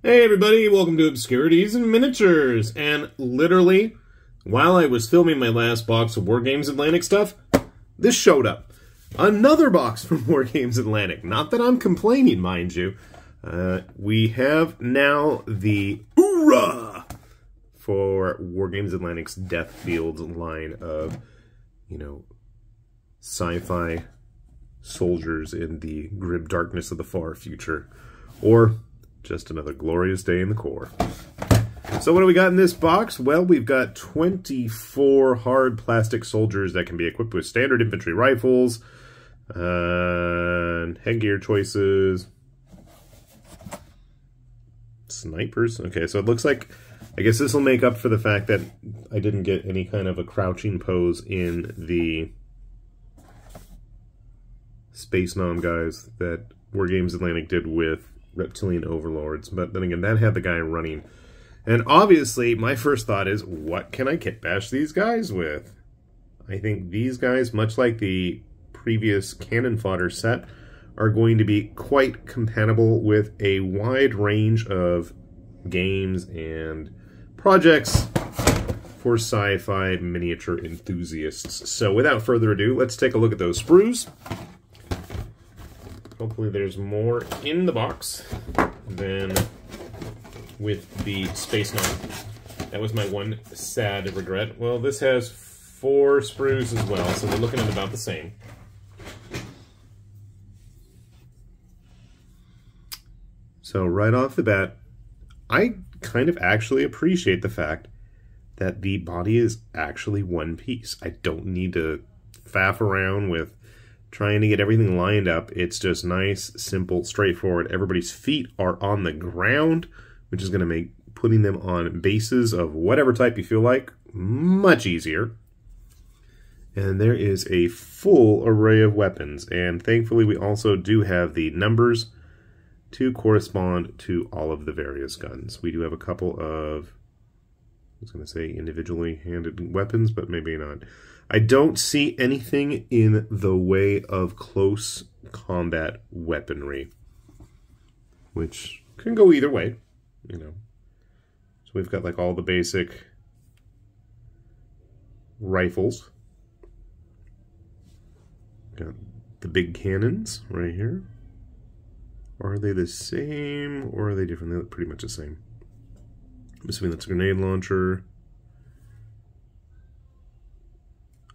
Hey everybody, welcome to Obscurities and Miniatures. And literally, while I was filming my last box of Wargames Atlantic stuff, this showed up. Another box from Wargames Atlantic. Not that I'm complaining, mind you. Uh, we have now the Oorah for Wargames Atlantic's Deathfield line of, you know, sci-fi soldiers in the grim darkness of the far future. Or just another glorious day in the Corps. So what do we got in this box? Well, we've got 24 hard plastic soldiers that can be equipped with standard infantry rifles, uh, headgear choices, snipers. Okay, so it looks like, I guess this will make up for the fact that I didn't get any kind of a crouching pose in the Space Nom guys that Wargames Atlantic did with reptilian overlords. But then again, that had the guy running. And obviously, my first thought is, what can I kitbash these guys with? I think these guys, much like the previous cannon fodder set, are going to be quite compatible with a wide range of games and projects for sci-fi miniature enthusiasts. So without further ado, let's take a look at those sprues. Hopefully there's more in the box than with the Space Nom. That was my one sad regret. Well, this has four sprues as well, so we're looking at about the same. So right off the bat, I kind of actually appreciate the fact that the body is actually one piece. I don't need to faff around with trying to get everything lined up. It's just nice, simple, straightforward. Everybody's feet are on the ground, which is going to make putting them on bases of whatever type you feel like much easier. And there is a full array of weapons, and thankfully we also do have the numbers to correspond to all of the various guns. We do have a couple of, I was going to say individually handed weapons, but maybe not. I don't see anything in the way of close combat weaponry, which can go either way, you know. So we've got like all the basic rifles. Got the big cannons right here. Are they the same or are they different? They look pretty much the same. I'm assuming that's a grenade launcher.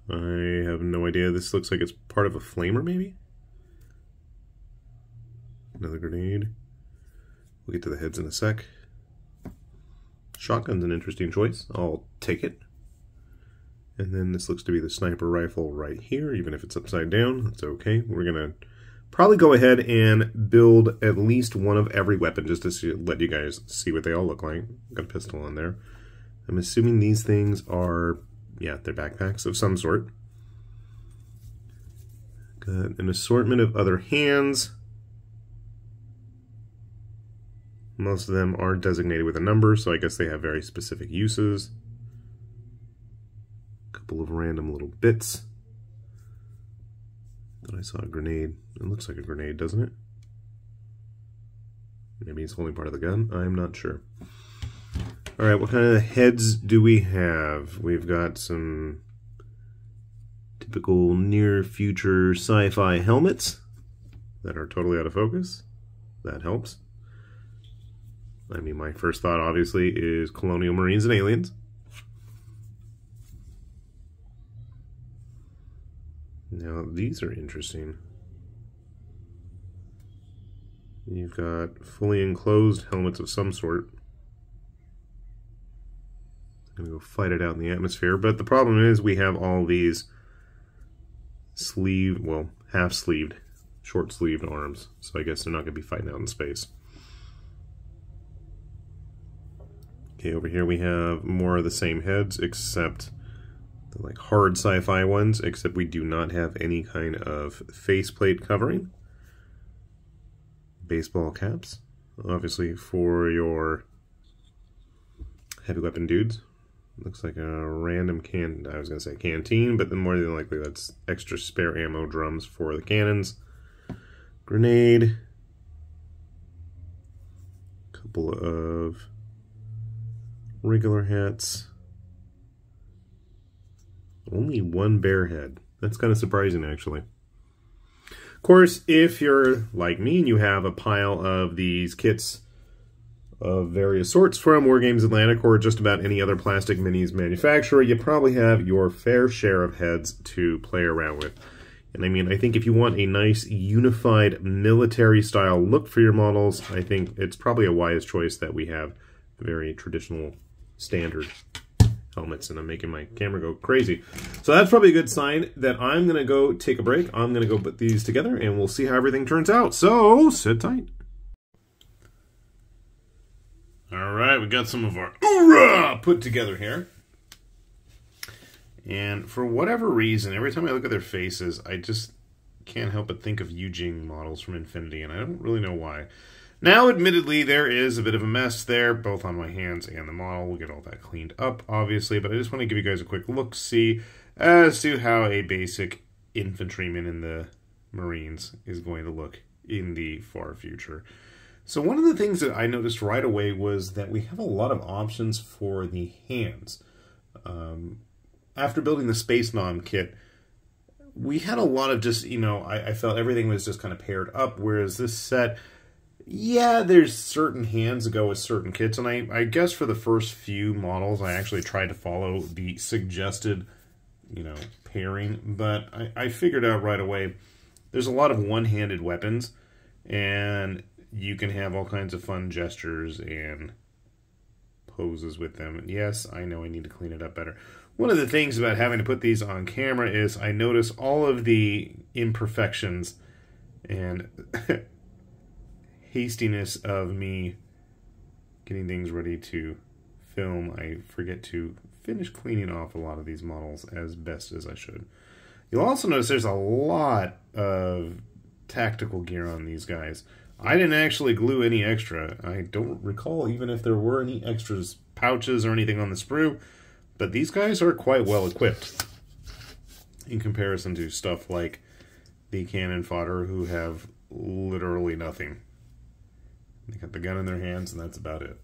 I have no idea. This looks like it's part of a flamer, maybe? Another grenade. We'll get to the heads in a sec. Shotgun's an interesting choice. I'll take it. And then this looks to be the sniper rifle right here, even if it's upside down. That's okay. We're going to probably go ahead and build at least one of every weapon just to see, let you guys see what they all look like. Got a pistol on there. I'm assuming these things are yeah, they're backpacks of some sort. Got an assortment of other hands. Most of them are designated with a number, so I guess they have very specific uses. A couple of random little bits. Then I saw a grenade. It looks like a grenade, doesn't it? Maybe it's only part of the gun. I'm not sure. All right, what kind of heads do we have? We've got some typical near future sci-fi helmets that are totally out of focus. That helps. I mean, my first thought obviously is Colonial Marines and Aliens. Now, these are interesting. You've got fully enclosed helmets of some sort going to go fight it out in the atmosphere. But the problem is we have all these sleeve, well, half-sleeved, short-sleeved arms. So I guess they're not going to be fighting out in space. Okay, over here we have more of the same heads, except the like hard sci-fi ones, except we do not have any kind of faceplate covering. Baseball caps, obviously for your heavy weapon dudes. Looks like a random can, I was going to say canteen, but then more than likely that's extra spare ammo drums for the cannons. Grenade. couple of regular hats. Only one bear head. That's kind of surprising, actually. Of course, if you're like me and you have a pile of these kits of various sorts from Wargames Atlantic or just about any other plastic minis manufacturer, you probably have your fair share of heads to play around with. And I mean, I think if you want a nice unified military style look for your models, I think it's probably a wise choice that we have very traditional standard helmets and I'm making my camera go crazy. So that's probably a good sign that I'm going to go take a break. I'm going to go put these together and we'll see how everything turns out. So sit tight. All right, we got some of our oorah put together here. And for whatever reason, every time I look at their faces, I just can't help but think of Yu Jing models from Infinity, and I don't really know why. Now, admittedly, there is a bit of a mess there, both on my hands and the model. We'll get all that cleaned up, obviously, but I just want to give you guys a quick look-see as to how a basic infantryman in the Marines is going to look in the far future. So one of the things that I noticed right away was that we have a lot of options for the hands. Um, after building the Space Nom kit, we had a lot of just, you know, I, I felt everything was just kind of paired up, whereas this set, yeah, there's certain hands that go with certain kits, and I, I guess for the first few models, I actually tried to follow the suggested, you know, pairing, but I, I figured out right away there's a lot of one-handed weapons, and you can have all kinds of fun gestures and poses with them. Yes, I know I need to clean it up better. One of the things about having to put these on camera is I notice all of the imperfections and hastiness of me getting things ready to film. I forget to finish cleaning off a lot of these models as best as I should. You'll also notice there's a lot of tactical gear on these guys. I didn't actually glue any extra. I don't recall even if there were any extras, pouches or anything on the sprue. But these guys are quite well equipped in comparison to stuff like the cannon fodder who have literally nothing. They got the gun in their hands and that's about it.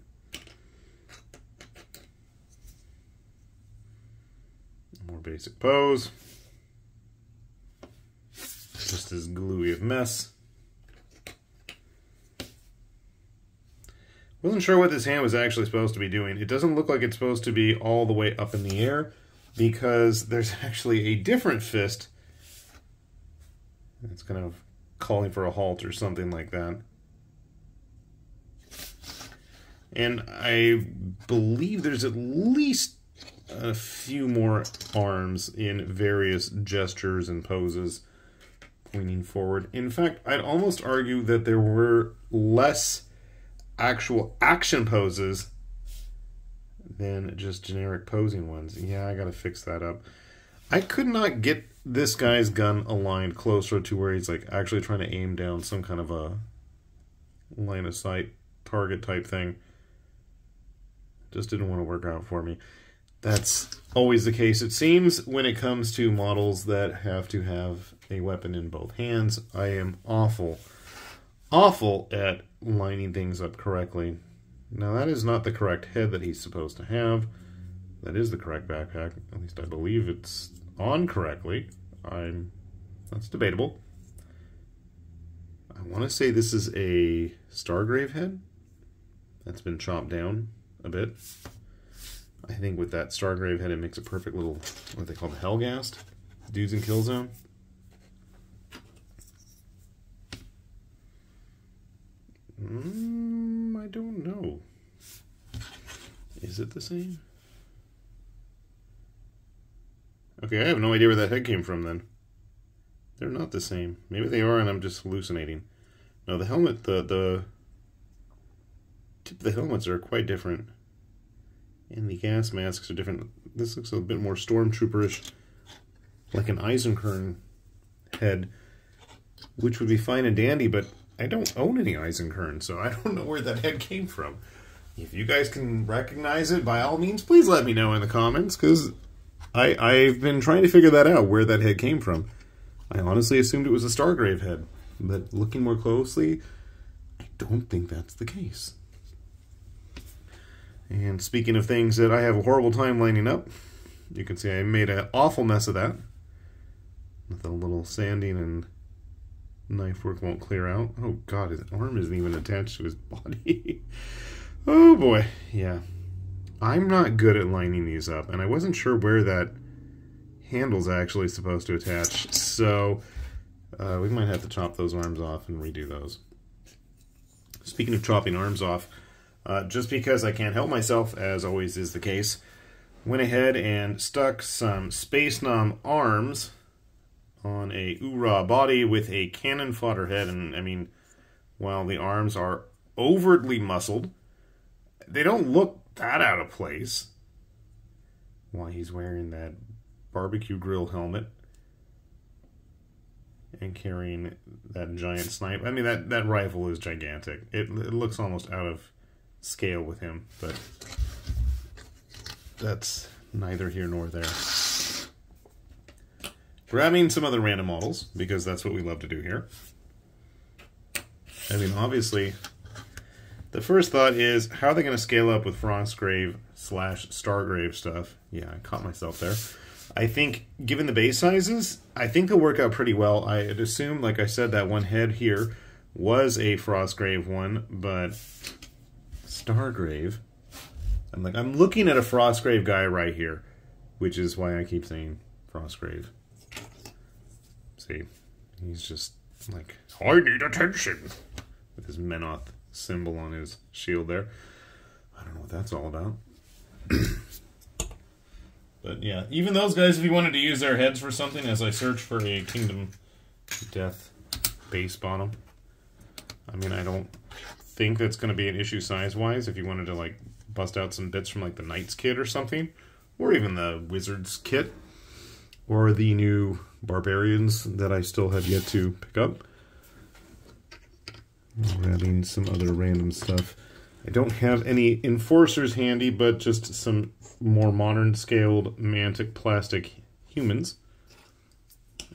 More basic pose. Just as gluey of mess. Wasn't sure what this hand was actually supposed to be doing. It doesn't look like it's supposed to be all the way up in the air because there's actually a different fist. It's kind of calling for a halt or something like that. And I believe there's at least a few more arms in various gestures and poses pointing forward. In fact, I'd almost argue that there were less actual action poses than just generic posing ones. Yeah, I gotta fix that up. I could not get this guy's gun aligned closer to where he's like actually trying to aim down some kind of a line of sight target type thing. Just didn't want to work out for me. That's always the case, it seems, when it comes to models that have to have a weapon in both hands. I am awful, awful at lining things up correctly. Now that is not the correct head that he's supposed to have. That is the correct backpack. At least I believe it's on correctly. I'm that's debatable. I want to say this is a Stargrave head that's been chopped down a bit. I think with that Stargrave head, it makes a perfect little, what they call the Helghast, dudes in Killzone. Mm, I don't know. Is it the same? Okay, I have no idea where that head came from then. They're not the same. Maybe they are and I'm just hallucinating. No, the helmet, the, the tip of the helmets are quite different. And the gas masks are different. This looks a bit more stormtrooperish, like an Eisenkern head, which would be fine and dandy, but I don't own any Eisenkern, so I don't know where that head came from. If you guys can recognize it, by all means, please let me know in the comments, because I, I've been trying to figure that out, where that head came from. I honestly assumed it was a Stargrave head, but looking more closely, I don't think that's the case. And speaking of things that I have a horrible time lining up, you can see I made an awful mess of that. With a little sanding and knife work won't clear out. Oh god, his arm isn't even attached to his body. oh boy, yeah. I'm not good at lining these up, and I wasn't sure where that handle's actually supposed to attach, so uh, we might have to chop those arms off and redo those. Speaking of chopping arms off, uh, just because I can't help myself, as always is the case, went ahead and stuck some Space Nom arms on a Oorah body with a cannon fodder head. And I mean, while the arms are overtly muscled, they don't look that out of place. Why he's wearing that barbecue grill helmet and carrying that giant snipe. I mean, that, that rifle is gigantic. It, it looks almost out of scale with him, but that's neither here nor there. Grabbing some other random models, because that's what we love to do here. I mean, obviously, the first thought is, how are they going to scale up with Frostgrave slash Stargrave stuff? Yeah, I caught myself there. I think, given the base sizes, I think they'll work out pretty well. I'd assume, like I said, that one head here was a Frostgrave one, but Stargrave, I'm like, I'm looking at a Frostgrave guy right here, which is why I keep saying Frostgrave. See, he's just like, I need attention, with his Menoth symbol on his shield there. I don't know what that's all about. but yeah, even those guys, if you wanted to use their heads for something, as I search for a Kingdom Death base bottom, I mean, I don't think that's going to be an issue size-wise if you wanted to, like, bust out some bits from, like, the Knight's kit or something, or even the Wizard's kit, or the new Barbarians that I still have yet to pick up. Grabbing some other random stuff. I don't have any Enforcers handy, but just some more modern scaled Mantic plastic humans.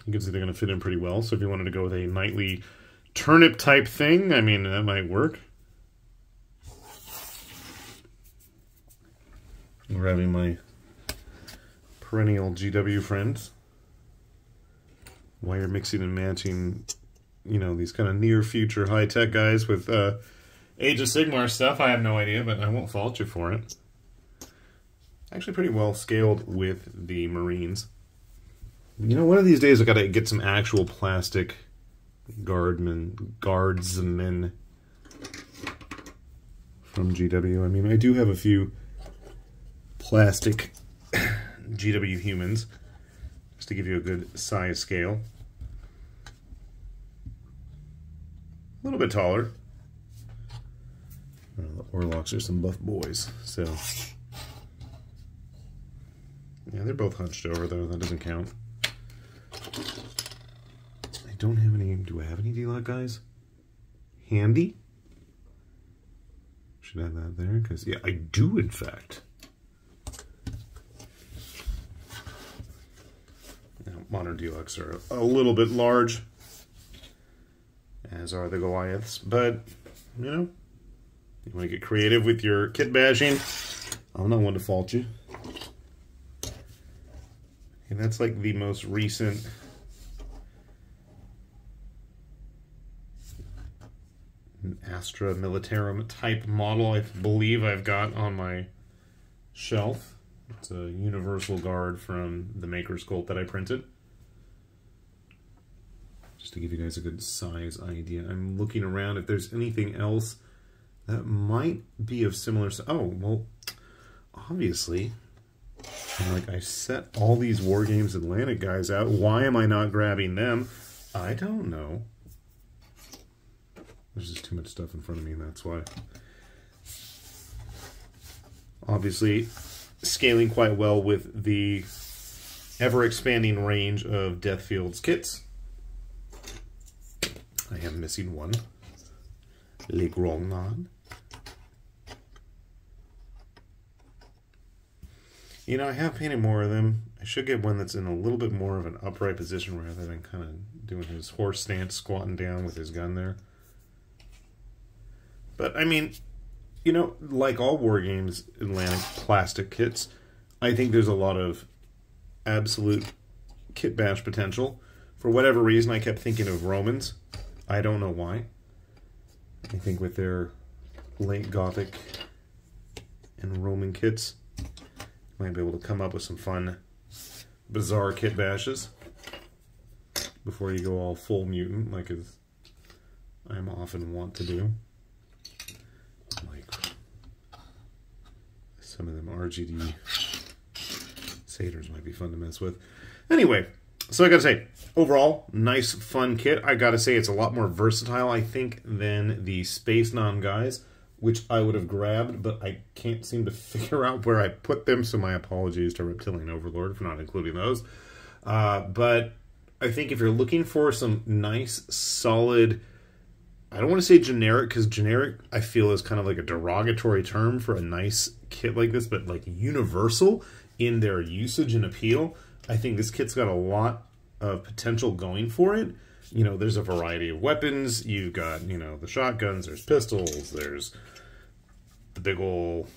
You can see they're going to fit in pretty well. So if you wanted to go with a knightly turnip type thing, I mean, that might work. Grabbing my perennial GW friends. Why you're mixing and matching, you know, these kind of near future high tech guys with uh, Age of Sigmar stuff, I have no idea, but I won't fault you for it. Actually, pretty well scaled with the Marines. You know, one of these days I gotta get some actual plastic guardmen, guardsmen from GW. I mean, I do have a few plastic GW humans, just to give you a good size scale. A little bit taller. Uh, the Orlocks are some buff boys, so... Yeah, they're both hunched over, though. That doesn't count. I don't have any... Do I have any Delaque guys? Handy? Should have that there, because, yeah, I do, in fact. modern deluxe are a little bit large, as are the Goliaths. But, you know, you want to get creative with your kit bashing, I'm not one to fault you. And that's like the most recent Astra Militarum type model I believe I've got on my shelf. It's a universal guard from the Maker's Cult that I printed just to give you guys a good size idea. I'm looking around if there's anything else that might be of similar Oh, well, obviously, like I set all these Wargames Atlantic guys out. Why am I not grabbing them? I don't know. There's just too much stuff in front of me, and that's why. Obviously, scaling quite well with the ever-expanding range of Deathfield's kits. Am missing one. Le Grognard. You know, I have painted more of them. I should get one that's in a little bit more of an upright position rather than kind of doing his horse stance, squatting down with his gun there. But, I mean, you know, like all Wargames Atlantic plastic kits, I think there's a lot of absolute kit bash potential. For whatever reason, I kept thinking of Romans. I don't know why. I think with their late Gothic and Roman kits, might be able to come up with some fun, bizarre kit bashes before you go all full mutant, like as I'm often want to do. Like some of them RGD satyrs might be fun to mess with. Anyway, so I gotta say, overall, nice, fun kit. I gotta say, it's a lot more versatile, I think, than the Space Non guys, which I would have grabbed, but I can't seem to figure out where I put them, so my apologies to Reptilian Overlord for not including those. Uh, but I think if you're looking for some nice, solid, I don't want to say generic because generic I feel is kind of like a derogatory term for a nice kit like this, but like universal in their usage and appeal. I think this kit's got a lot of potential going for it. You know, there's a variety of weapons. You've got, you know, the shotguns, there's pistols, there's the big old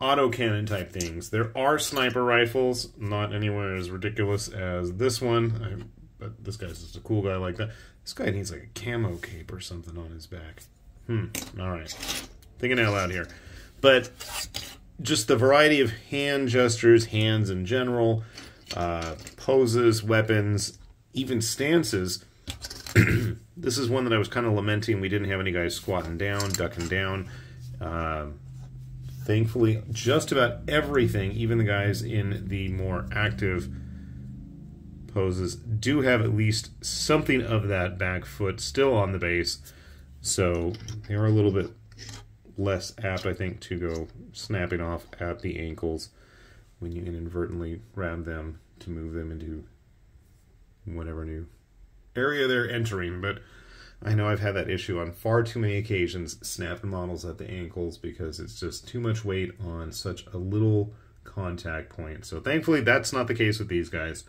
auto cannon type things. There are sniper rifles, not anywhere as ridiculous as this one. I, but this guy's just a cool guy like that. This guy needs like a camo cape or something on his back. Hmm. All right. Thinking out loud here. But just the variety of hand gestures, hands in general, uh, poses, weapons, even stances. this is one that I was kind of lamenting. We didn't have any guys squatting down, ducking down. Uh, thankfully, just about everything, even the guys in the more active poses, do have at least something of that back foot still on the base. So they are a little bit less apt, I think, to go snapping off at the ankles when you inadvertently grab them to move them into whatever new area they're entering. But I know I've had that issue on far too many occasions, snapping models at the ankles because it's just too much weight on such a little contact point. So thankfully, that's not the case with these guys.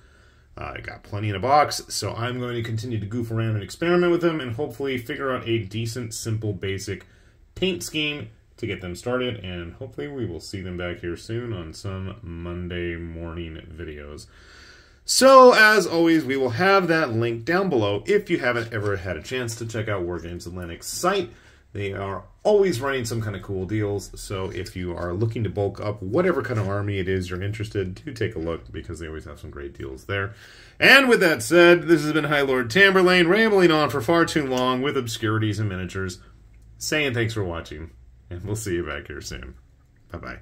Uh, I got plenty in a box, so I'm going to continue to goof around and experiment with them and hopefully figure out a decent, simple, basic paint scheme to get them started, and hopefully we will see them back here soon on some Monday morning videos. So, as always, we will have that link down below if you haven't ever had a chance to check out Wargames Atlantic's site. They are always running some kind of cool deals, so if you are looking to bulk up whatever kind of army it is you're interested, do take a look because they always have some great deals there. And with that said, this has been High Lord Tamberlane rambling on for far too long with obscurities and miniatures, saying thanks for watching, and we'll see you back here soon. Bye-bye.